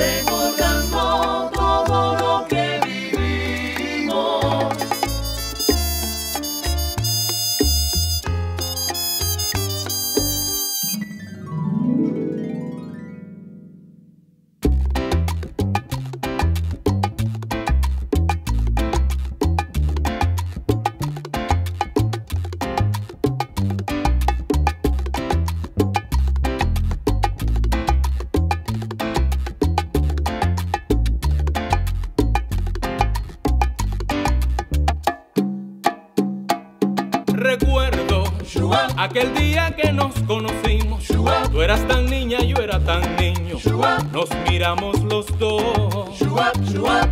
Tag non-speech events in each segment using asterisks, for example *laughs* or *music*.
entrego. recuerdo aquel día que nos conocimos. Tú eras tan niña, yo era tan niño. Nos miramos los dos.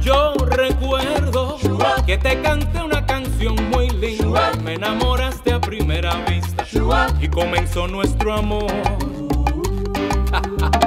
Yo recuerdo que te canté una canción muy linda. Me enamoraste a primera vista y comenzó nuestro amor. *laughs*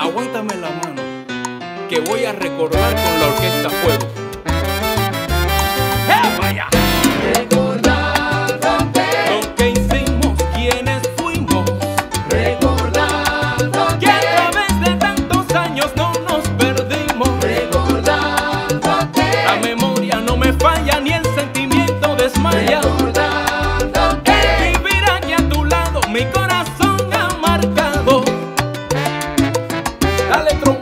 Aguántame la mano, que voy a recordar con la orquesta Fuego. Aletron